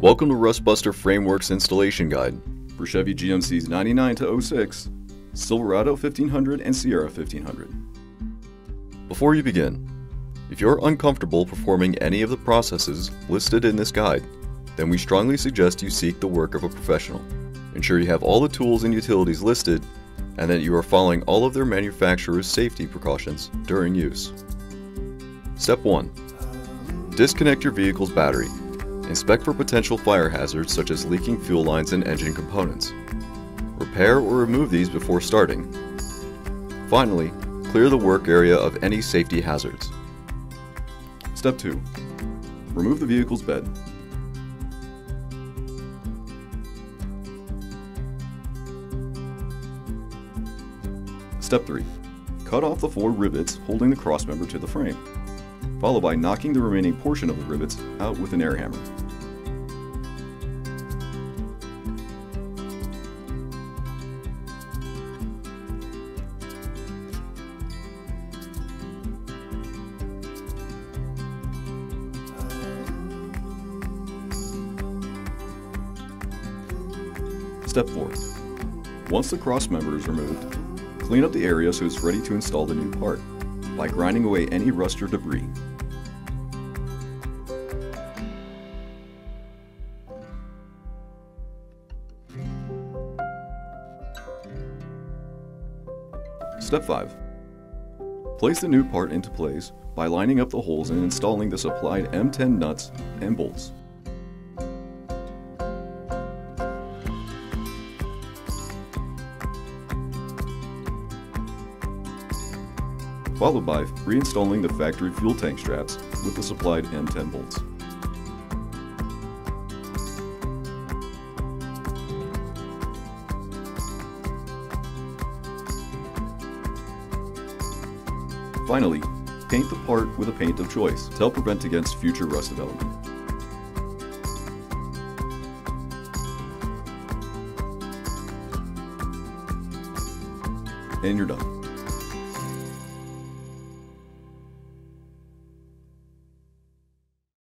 Welcome to Rustbuster Frameworks Installation Guide for Chevy GMC's 99 to 06, Silverado 1500, and Sierra 1500. Before you begin, if you're uncomfortable performing any of the processes listed in this guide, then we strongly suggest you seek the work of a professional. Ensure you have all the tools and utilities listed and that you are following all of their manufacturer's safety precautions during use. Step 1. Disconnect your vehicle's battery. Inspect for potential fire hazards such as leaking fuel lines and engine components. Repair or remove these before starting. Finally, clear the work area of any safety hazards. Step 2. Remove the vehicle's bed. Step 3. Cut off the four rivets holding the crossmember to the frame, followed by knocking the remaining portion of the rivets out with an air hammer. Step 4. Once the cross member is removed, clean up the area so it's ready to install the new part by grinding away any rust or debris. Step 5. Place the new part into place by lining up the holes and installing the supplied M10 nuts and bolts. followed by reinstalling the factory fuel tank straps with the supplied M10 bolts. Finally, paint the part with a paint of choice to help prevent against future rust development. And you're done.